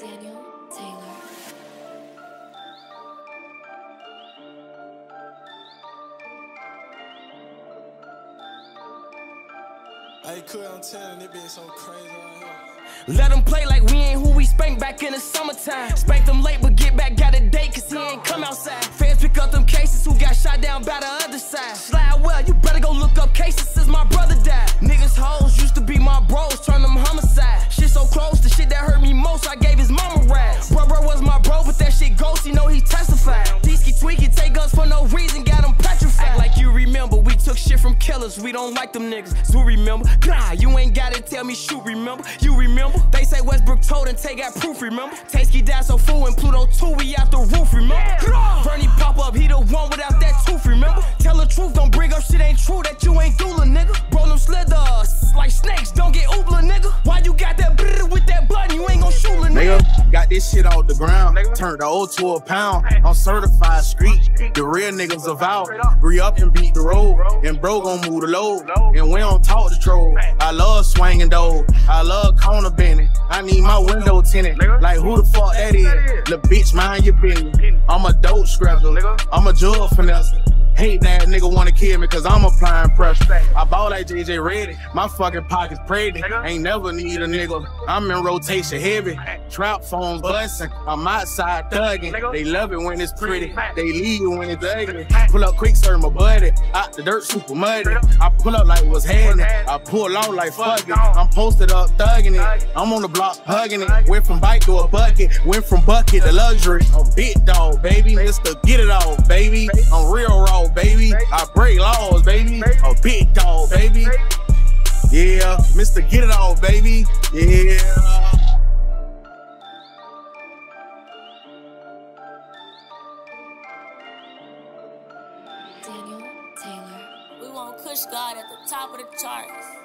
Daniel Taylor. Hey, cool, I'm telling it been so crazy out here. Let them play like we ain't who we spank back in the summertime. Spank them late, but get back, got a date, cause he ain't come outside. Fans pick up them cases who got shot down by the other side. Slide well, you better go look up cases since my brother died. From killers, we don't like them niggas. Do remember, nah, you ain't gotta tell me shoot, remember? You remember? They say Westbrook told and take out proof, remember? Tasky down so fool and Pluto too, we Got this shit off the ground, turned the old to a pound. I'm certified street, the real niggas of out. Re up and beat the road, and bro gon' move the load. And we don't talk the troll. I love swinging though, I love corner bending. I need my window tinted, like who the fuck that is? The bitch mind your business. I'm a dope scratcher, I'm a jewel finesse. Hate that nigga wanna kill me cause I'm applying pressure. I ball like JJ Redick, my fucking pockets pregnant. Ain't never need a nigga. I'm in rotation heavy. Trap phones busting. I'm outside thugging. They love it when it's pretty. They leave when it's ugly. Pull up quick, serve my buddy. Out the dirt, super muddy. I pull up like what's happening. I pull out like fuck it. I'm posted up thugging it. I'm on the block hugging it. Went from bike to a bucket. Went from bucket to luxury. I'm big dog, baby. Mr. Get It All, baby. I'm real raw, baby. I break laws, baby. A big dog, baby. Yeah, Mr. Get It All, baby. Yeah. Daniel Taylor. We want Kush God at the top of the charts.